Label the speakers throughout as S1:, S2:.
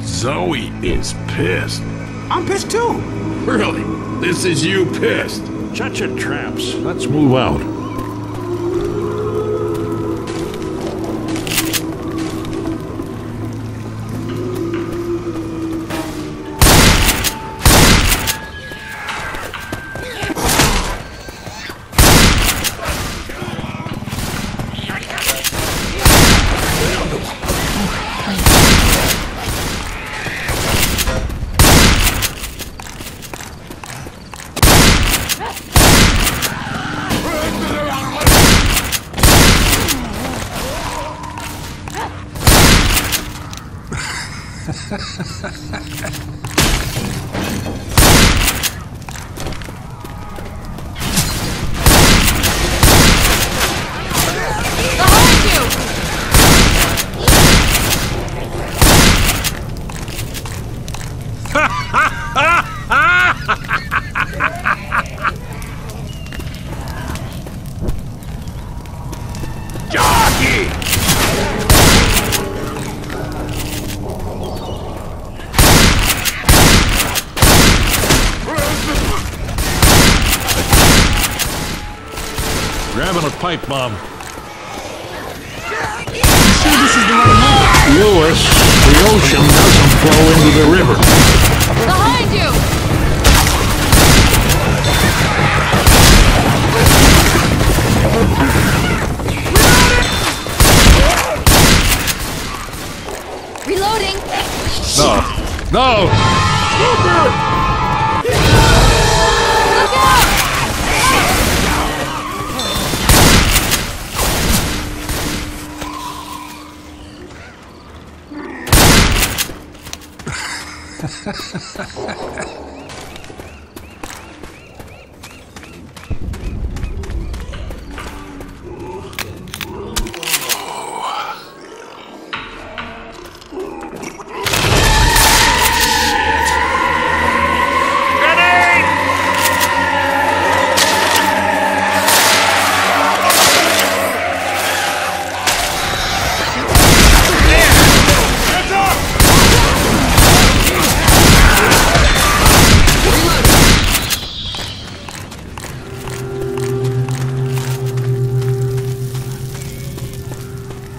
S1: Zoey is pissed.
S2: I'm pissed too.
S1: Really? This is you pissed.
S3: Shut your traps. Let's move out.
S4: Behind you!
S1: Jockey!
S3: Grabbing a pipe bomb.
S1: Louis, the ocean doesn't flow into the river.
S4: Behind you! Reloading!
S3: No. No!
S4: Look out!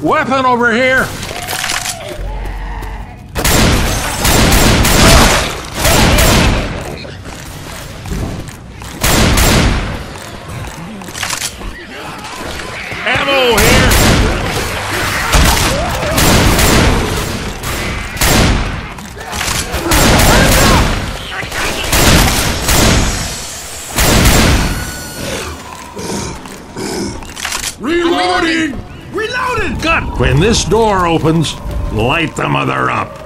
S3: Weapon over here! Ammo here!
S1: Reloading!
S2: Reloaded!
S3: Good. When this door opens, light the mother up.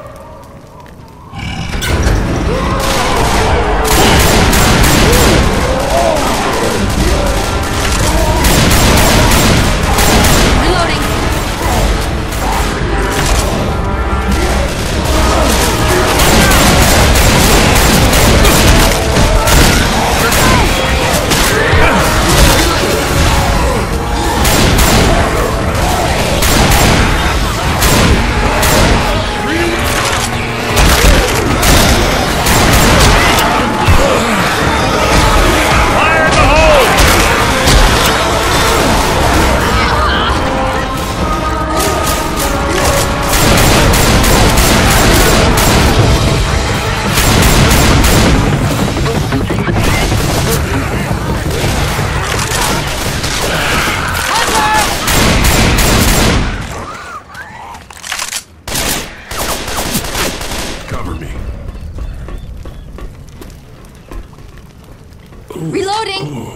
S4: Reloading!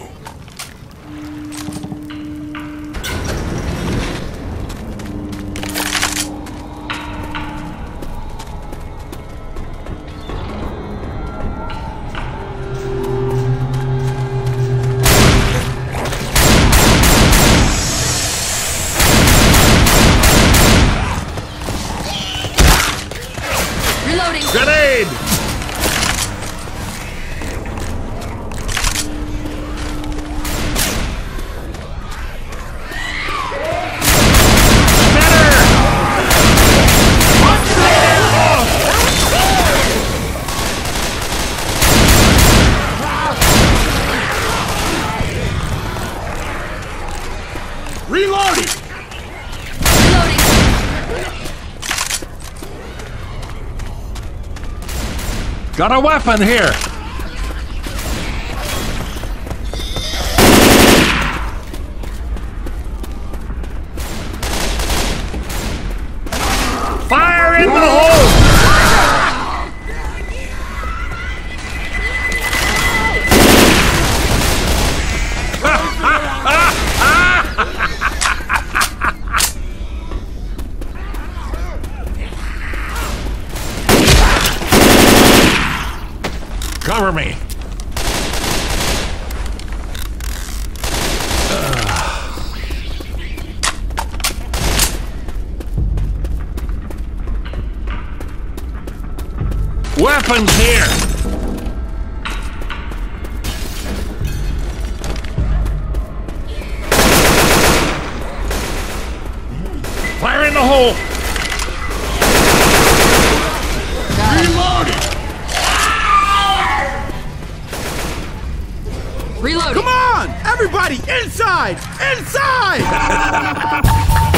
S4: Reloading!
S3: Grenade! Got a weapon here. Cover me. Weapons here! Fire in the hole!
S4: Reload.
S2: Come on! Everybody inside! Inside!